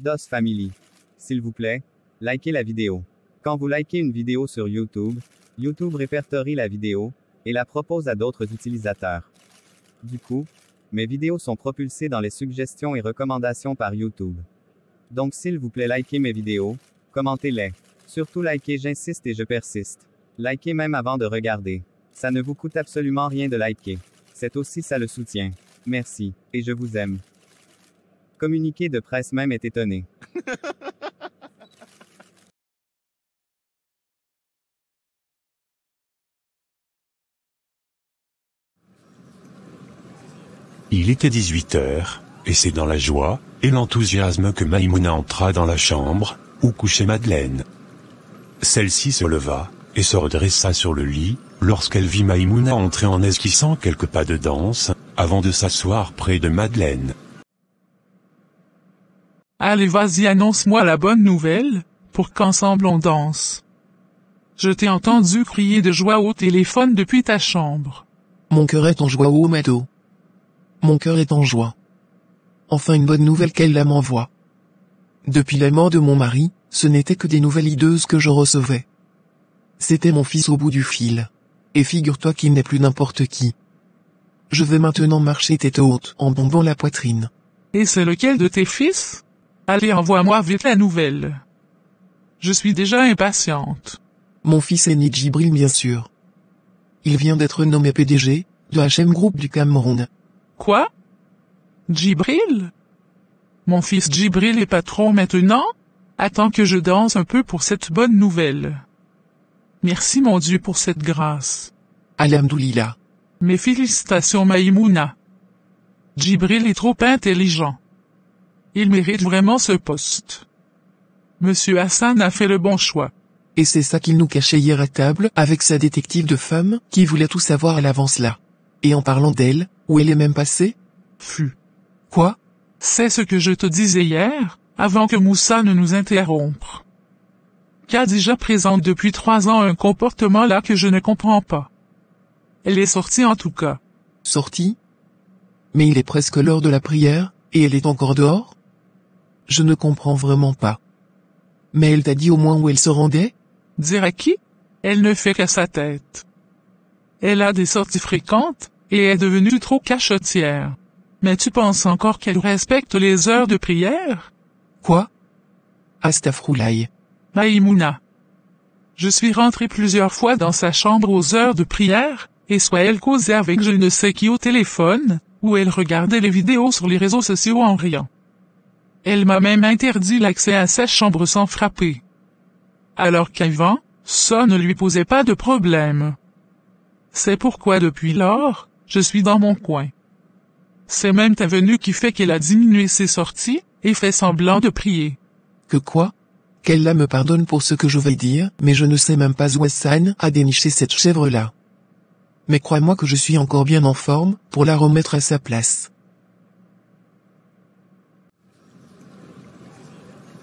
DOS Family. S'il vous plaît, likez la vidéo. Quand vous likez une vidéo sur YouTube, YouTube répertorie la vidéo et la propose à d'autres utilisateurs. Du coup, mes vidéos sont propulsées dans les suggestions et recommandations par YouTube. Donc s'il vous plaît likez mes vidéos, commentez-les. Surtout likez j'insiste et je persiste. Likez même avant de regarder. Ça ne vous coûte absolument rien de liker. C'est aussi ça le soutien. Merci, et je vous aime. Communiqué de presse même est étonné. Il était 18 heures, et c'est dans la joie et l'enthousiasme que Maïmouna entra dans la chambre, où couchait Madeleine. Celle-ci se leva, et se redressa sur le lit, lorsqu'elle vit Maïmouna entrer en esquissant quelques pas de danse, avant de s'asseoir près de Madeleine. Allez vas-y annonce-moi la bonne nouvelle, pour qu'ensemble on danse. Je t'ai entendu crier de joie au téléphone depuis ta chambre. Mon cœur est en joie, ô Mado. Mon cœur est en joie. Enfin une bonne nouvelle qu'elle la m'envoie. Depuis la mort de mon mari, ce n'était que des nouvelles hideuses que je recevais. C'était mon fils au bout du fil. Et figure-toi qu'il n'est plus n'importe qui. Je vais maintenant marcher tête haute en bombant la poitrine. Et c'est lequel de tes fils? Allez envoie-moi vite la nouvelle. Je suis déjà impatiente. Mon fils aîné Djibril bien sûr. Il vient d'être nommé PDG, de HM Group du Cameroun. Quoi? Djibril? Mon fils Djibril est patron maintenant? Attends que je danse un peu pour cette bonne nouvelle. Merci mon Dieu pour cette grâce. Alhamdoulilah. Mes félicitations Maïmouna. Djibril est trop intelligent. Il mérite vraiment ce poste. Monsieur Hassan a fait le bon choix. Et c'est ça qu'il nous cachait hier à table avec sa détective de femme qui voulait tout savoir à l'avance là. Et en parlant d'elle, où elle est même passée? Fut. Quoi? C'est ce que je te disais hier, avant que Moussa ne nous interrompe. Khadija présente depuis trois ans un comportement là que je ne comprends pas? Elle est sortie en tout cas. Sortie? Mais il est presque l'heure de la prière, et elle est encore dehors? Je ne comprends vraiment pas. Mais elle t'a dit au moins où elle se rendait? Dire à qui? Elle ne fait qu'à sa tête. Elle a des sorties fréquentes, et est devenue trop cachotière. Mais tu penses encore qu'elle respecte les heures de prière? Quoi? Astafroulaï. Maïmouna. Je suis rentré plusieurs fois dans sa chambre aux heures de prière, et soit elle causait avec je ne sais qui au téléphone, ou elle regardait les vidéos sur les réseaux sociaux en riant. Elle m'a même interdit l'accès à sa chambre sans frapper. Alors qu'avant, ça ne lui posait pas de problème. C'est pourquoi depuis lors, je suis dans mon coin. C'est même ta venue qui fait qu'elle a diminué ses sorties, et fait semblant de prier. Que quoi? Qu'Allah me pardonne pour ce que je vais dire, mais je ne sais même pas où Hassan a déniché cette chèvre-là. Mais crois-moi que je suis encore bien en forme, pour la remettre à sa place.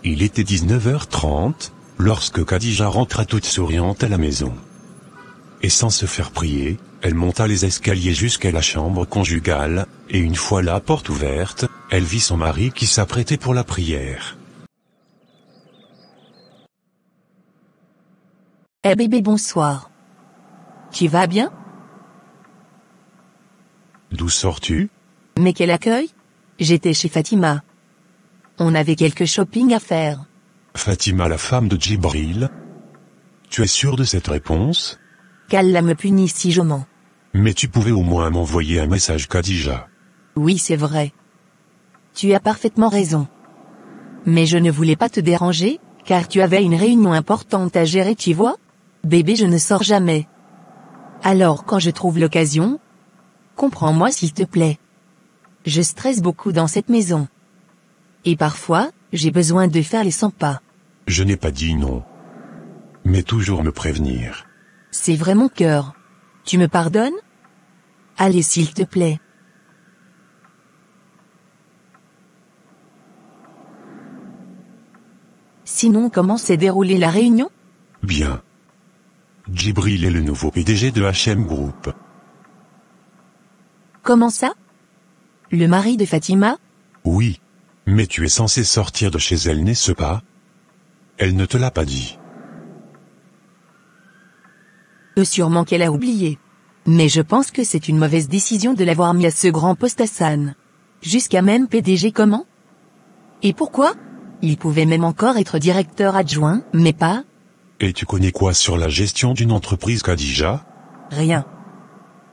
Il était 19h30, lorsque Khadija rentra toute souriante à la maison. Et sans se faire prier, elle monta les escaliers jusqu'à la chambre conjugale, et une fois la porte ouverte, elle vit son mari qui s'apprêtait pour la prière. Eh bébé bonsoir. Tu vas bien? D'où sors-tu? Mais quel accueil? J'étais chez Fatima. On avait quelques shopping à faire. Fatima la femme de Djibril Tu es sûr de cette réponse? Qu'Allah me punisse si je mens. Mais tu pouvais au moins m'envoyer un message Khadija. Oui c'est vrai. Tu as parfaitement raison. Mais je ne voulais pas te déranger, car tu avais une réunion importante à gérer tu vois Bébé je ne sors jamais. Alors quand je trouve l'occasion, comprends-moi s'il te plaît. Je stresse beaucoup dans cette maison. Et parfois, j'ai besoin de faire les 100 pas. Je n'ai pas dit non. Mais toujours me prévenir. C'est vrai mon cœur. Tu me pardonnes? Allez s'il te plaît. Sinon comment s'est déroulée la réunion? Bien. Djibril est le nouveau PDG de HM Group. Comment ça? Le mari de Fatima? Oui. Mais tu es censé sortir de chez elle, n'est-ce pas? Elle ne te l'a pas dit. Euh, sûrement qu'elle a oublié. Mais je pense que c'est une mauvaise décision de l'avoir mis à ce grand poste Hassan. Jusqu'à même PDG comment? Et pourquoi? Il pouvait même encore être directeur adjoint, mais pas Et tu connais quoi sur la gestion d'une entreprise Khadija? Rien.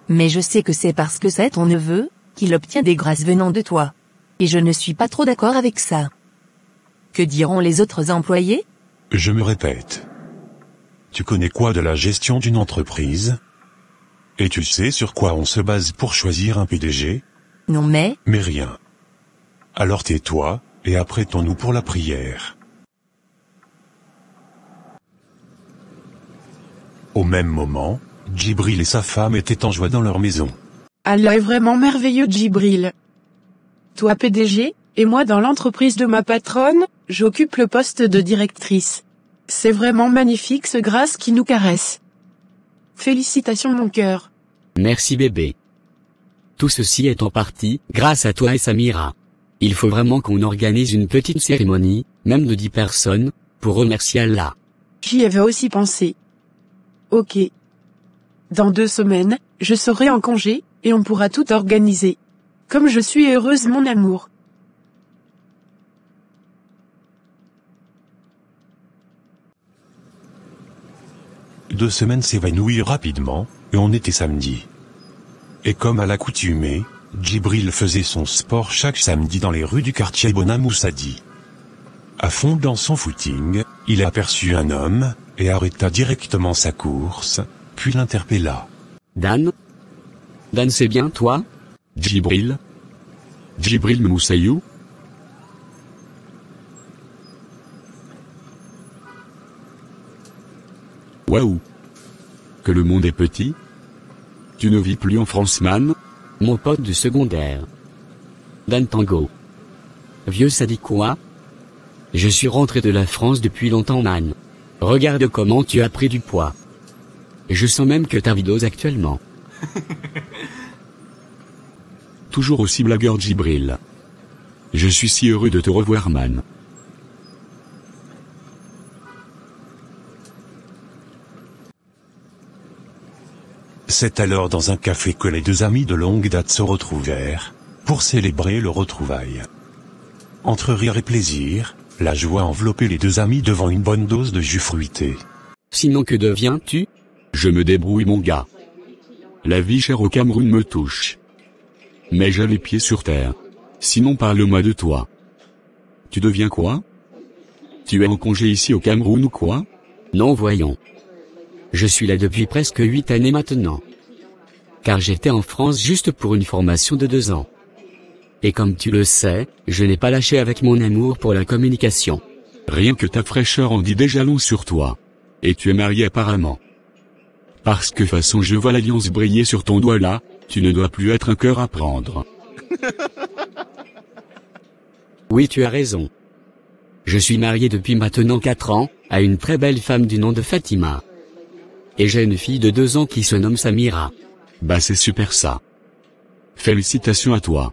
Mais je sais que c'est parce que c'est ton neveu, qu'il obtient des grâces venant de toi. Et je ne suis pas trop d'accord avec ça. Que diront les autres employés? Je me répète. Tu connais quoi de la gestion d'une entreprise? Et tu sais sur quoi on se base pour choisir un PDG Non mais, Mais rien. Alors tais-toi, et apprêtons-nous pour la prière. Au même moment, Djibril et sa femme étaient en joie dans leur maison. Allah est vraiment merveilleux Djibril. Toi PDG, et moi dans l'entreprise de ma patronne, j'occupe le poste de directrice. C'est vraiment magnifique ce grâce qui nous caresse. Félicitations mon cœur. Merci bébé. Tout ceci est en partie grâce à toi et Samira. Il faut vraiment qu'on organise une petite cérémonie, même de 10 personnes, pour remercier Allah. J'y avais aussi pensé. Ok. Dans deux semaines, je serai en congé, et on pourra tout organiser. Comme je suis heureuse mon amour. Deux semaines s'évanouirent rapidement, et on était samedi. Et comme à l'accoutumée, Djibril faisait son sport chaque samedi dans les rues du quartier Bonamoussadi. À fond dans son footing, il aperçut un homme, et arrêta directement sa course, puis l'interpella. Dan? Dan c'est bien toi? Djibril Djibril Moussaïou Waouh Que le monde est petit Tu ne vis plus en France, man Mon pote du secondaire. Dan Tango. Vieux ça dit quoi Je suis rentré de la France depuis longtemps man. Regarde comment tu as pris du poids. Je sens même que ta vidose actuellement. Toujours aussi blagueur Djibril. Je suis si heureux de te revoir, man. C'est alors dans un café que les deux amis de longue date se retrouvèrent, pour célébrer le retrouvaille. Entre rire et plaisir, la joie enveloppait les deux amis devant une bonne dose de jus fruité. Sinon que deviens-tu? Je me débrouille, mon gars. La vie chère au Cameroun me touche. Mais j'ai les pieds sur terre. Sinon parle-moi de toi. Tu deviens quoi? Tu es en congé ici au Cameroun ou quoi? Non voyons. Je suis là depuis presque huit années maintenant. Car j'étais en France juste pour une formation de deux ans. Et comme tu le sais, je n'ai pas lâché avec mon amour pour la communication. Rien que ta fraîcheur en dit déjà long sur toi. Et tu es marié apparemment. Parce que façon je vois l'alliance briller sur ton doigt là, tu ne dois plus être un cœur à prendre. Oui tu as raison. Je suis marié depuis maintenant quatre ans, à une très belle femme du nom de Fatima. Et j'ai une fille de deux ans qui se nomme Samira. Bah c'est super ça. Félicitations à toi.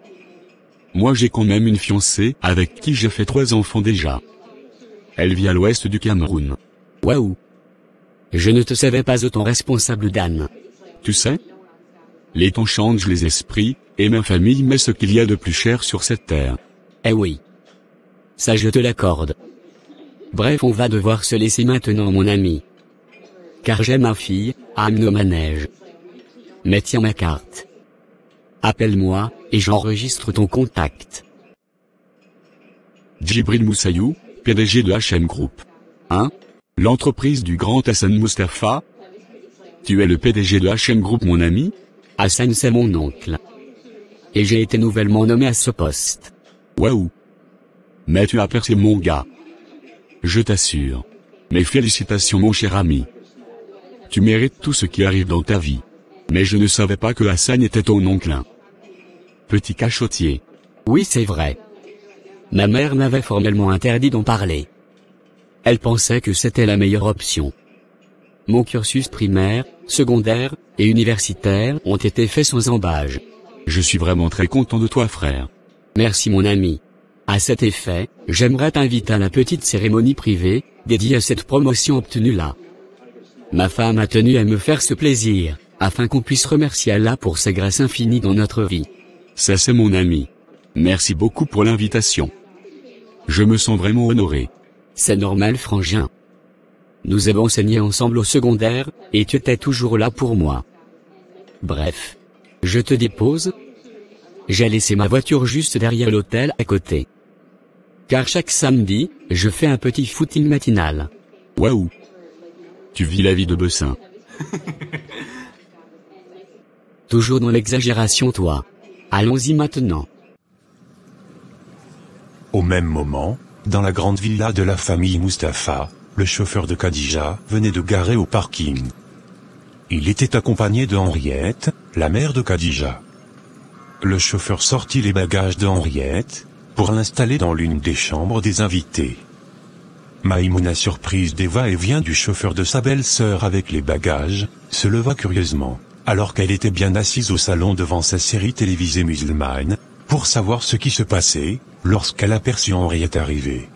Moi j'ai quand même une fiancée avec qui j'ai fait trois enfants déjà. Elle vit à l'ouest du Cameroun. Waouh. Je ne te savais pas autant responsable d'Anne. Tu sais Les temps changent les esprits, et ma famille met ce qu'il y a de plus cher sur cette terre. Eh oui. Ça je te l'accorde. Bref on va devoir se laisser maintenant mon ami. Car j'ai ma fille, Amno Manège. Mais tiens ma carte. Appelle-moi, et j'enregistre ton contact. Djibril Moussaïou, PDG de HM Group. Hein L'entreprise du grand Hassan Mustafa Tu es le PDG de HM Group mon ami Hassan c'est mon oncle. Et j'ai été nouvellement nommé à ce poste. Waouh Mais tu as percé mon gars. Je t'assure. Mes félicitations mon cher ami. Tu mérites tout ce qui arrive dans ta vie. Mais je ne savais pas que Hassan était ton oncle. Petit cachotier. Oui c'est vrai. Ma mère m'avait formellement interdit d'en parler. Elle pensait que c'était la meilleure option. Mon cursus primaire, secondaire, et universitaire ont été faits sans embâge. Je suis vraiment très content de toi frère. Merci mon ami. À cet effet, j'aimerais t'inviter à la petite cérémonie privée, dédiée à cette promotion obtenue-là. Ma femme a tenu à me faire ce plaisir, afin qu'on puisse remercier Allah pour sa grâce infinie dans notre vie. Ça c'est mon ami. Merci beaucoup pour l'invitation. Je me sens vraiment honoré. C'est normal frangin. Nous avons enseigné ensemble au secondaire, et tu étais toujours là pour moi. Bref. Je te dépose. J'ai laissé ma voiture juste derrière l'hôtel à côté. Car chaque samedi, je fais un petit footing matinal. Waouh. Tu vis la vie de Bessin. Toujours dans l'exagération toi. Allons-y maintenant. Au même moment, dans la grande villa de la famille Mustapha, le chauffeur de Khadija venait de garer au parking. Il était accompagné de Henriette, la mère de Khadija. Le chauffeur sortit les bagages de Henriette, pour l'installer dans l'une des chambres des invités. Maïmouna surprise des va-et-vient du chauffeur de sa belle-sœur avec les bagages, se leva curieusement, alors qu'elle était bien assise au salon devant sa série télévisée musulmane, pour savoir ce qui se passait, lorsqu'elle aperçut Henriette arriver.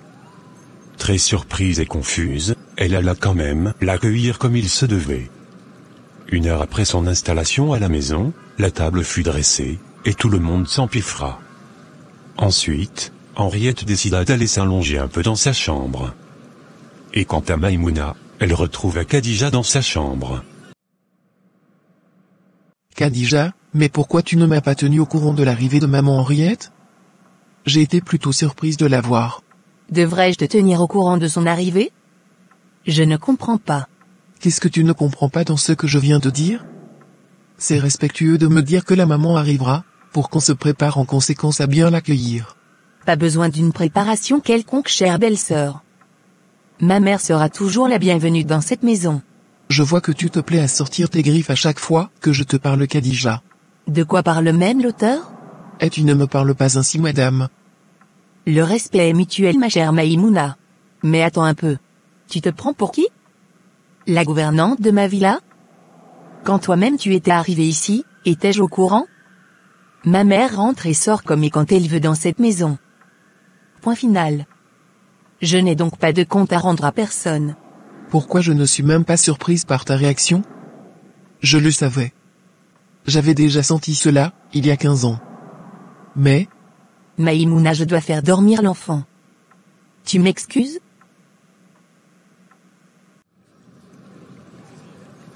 Très surprise et confuse, elle alla quand même l'accueillir comme il se devait. Une heure après son installation à la maison, la table fut dressée, et tout le monde s'empiffra. Ensuite, Henriette décida d'aller s'allonger un peu dans sa chambre. Et quant à Maïmouna, elle retrouva Khadija dans sa chambre. Khadija, mais pourquoi tu ne m'as pas tenu au courant de l'arrivée de maman Henriette? J'ai été plutôt surprise de la voir. Devrais-je te tenir au courant de son arrivée? Je ne comprends pas. Qu'est-ce que tu ne comprends pas dans ce que je viens de dire? C'est respectueux de me dire que la maman arrivera, pour qu'on se prépare en conséquence à bien l'accueillir. Pas besoin d'une préparation quelconque, chère belle-sœur. Ma mère sera toujours la bienvenue dans cette maison. Je vois que tu te plais à sortir tes griffes à chaque fois que je te parle Khadija. De quoi parle même l'auteur? Et tu ne me parles pas ainsi madame. Le respect est mutuel ma chère Maïmouna. Mais attends un peu. Tu te prends pour qui? La gouvernante de ma villa? Quand toi-même tu étais arrivé ici, étais-je au courant? Ma mère rentre et sort comme et quand elle veut dans cette maison. Point final. Je n'ai donc pas de compte à rendre à personne. Pourquoi je ne suis même pas surprise par ta réaction? Je le savais. J'avais déjà senti cela, il y a 15 ans. Mais, Maïmouna je dois faire dormir l'enfant. Tu m'excuses?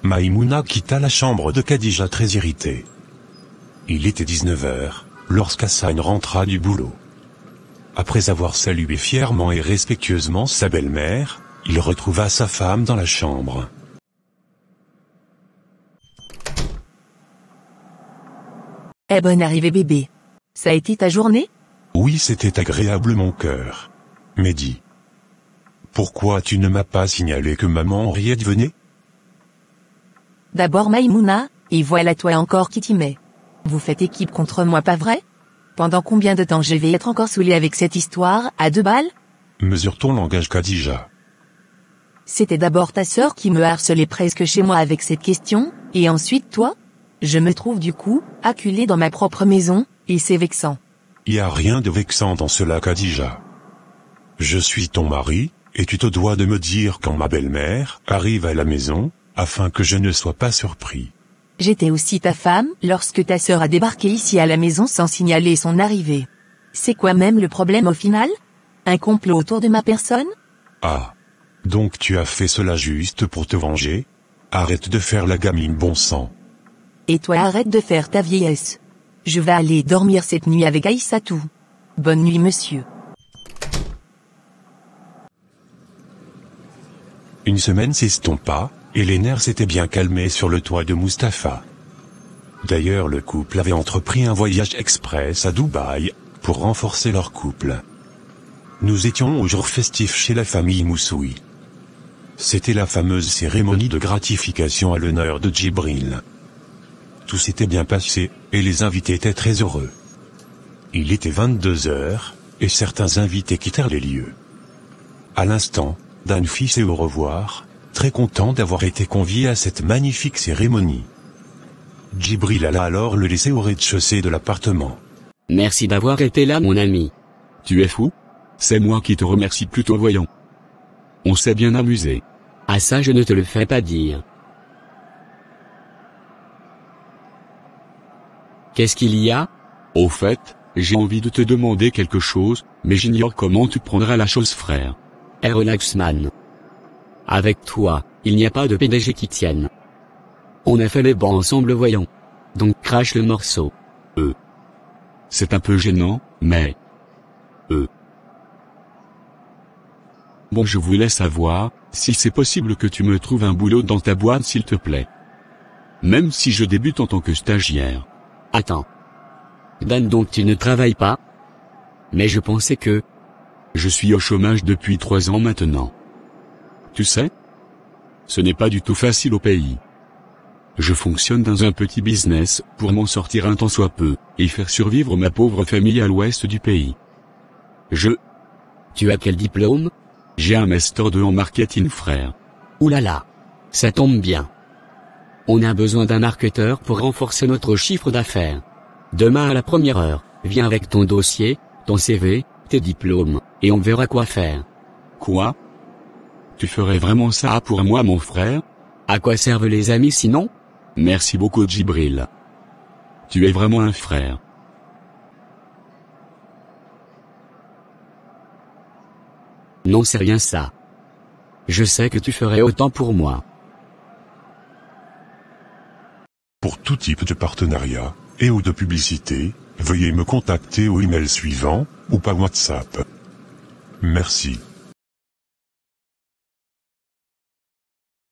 Maïmouna quitta la chambre de Khadija très irritée. Il était 19 heures, lorsqu'Hassan rentra du boulot. Après avoir salué fièrement et respectueusement sa belle-mère, il retrouva sa femme dans la chambre. Eh bonne arrivée bébé. Ça a été ta journée? Oui, c'était agréable mon cœur. Mais dis. Pourquoi tu ne m'as pas signalé que maman Henriette venait? D'abord Maïmouna, et voilà toi encore qui t'y met. Vous faites équipe contre moi pas vrai? Pendant combien de temps je vais être encore saoulé avec cette histoire, à deux balles? Mesure ton langage Khadija. C'était d'abord ta sœur qui me harcelait presque chez moi avec cette question, et ensuite toi? Je me trouve du coup, acculé dans ma propre maison, et c'est vexant. Y a rien de vexant dans cela Khadija. Je suis ton mari, et tu te dois de me dire quand ma belle-mère arrive à la maison, afin que je ne sois pas surpris. J'étais aussi ta femme lorsque ta sœur a débarqué ici à la maison sans signaler son arrivée. C'est quoi même le problème au final? Un complot autour de ma personne? Ah. Donc tu as fait cela juste pour te venger? Arrête de faire la gamine bon sang. Et toi arrête de faire ta vieillesse. Je vais aller dormir cette nuit avec Aïssatou. Bonne nuit monsieur. Une semaine s'estompa, et les nerfs s'étaient bien calmés sur le toit de Mustapha. D'ailleurs le couple avait entrepris un voyage express à Dubaï, pour renforcer leur couple. Nous étions au jour festif chez la famille Moussoui. C'était la fameuse cérémonie de gratification à l'honneur de Djibril. Tout s'était bien passé, et les invités étaient très heureux. Il était 22 heures, et certains invités quittèrent les lieux. À l'instant, Dan fit ses au revoir, très content d'avoir été convié à cette magnifique cérémonie. Djibril alla alors le laisser au rez-de-chaussée de l'appartement. Merci d'avoir été là mon ami. Tu es fou? C'est moi qui te remercie plutôt voyons. On s'est bien amusé. Ah ça je ne te le fais pas dire. Qu'est-ce qu'il y a? Au fait, j'ai envie de te demander quelque chose, mais j'ignore comment tu prendras la chose frère. Eh relax man. Avec toi, il n'y a pas de PDG qui tienne. On a fait les bancs ensemble voyons. Donc crache le morceau. Euh. C'est un peu gênant, mais... Euh. Bon je voulais savoir, si c'est possible que tu me trouves un boulot dans ta boîte s'il te plaît. Même si je débute en tant que stagiaire. Attends. Dan donc tu ne travailles pas? Mais je pensais que... Je suis au chômage depuis trois ans maintenant. Tu sais? Ce n'est pas du tout facile au pays. Je fonctionne dans un petit business pour m'en sortir un temps soit peu et faire survivre ma pauvre famille à l'ouest du pays. Je... Tu as quel diplôme? J'ai un master 2 en marketing frère. Oulala. Ça tombe bien. On a besoin d'un marketeur pour renforcer notre chiffre d'affaires. Demain à la première heure, viens avec ton dossier, ton CV, tes diplômes, et on verra quoi faire. Quoi? Tu ferais vraiment ça pour moi mon frère? À quoi servent les amis sinon? Merci beaucoup Djibril. Tu es vraiment un frère. Non c'est rien ça. Je sais que tu ferais autant pour moi. Pour tout type de partenariat, et ou de publicité, veuillez me contacter au email suivant, ou par WhatsApp. Merci.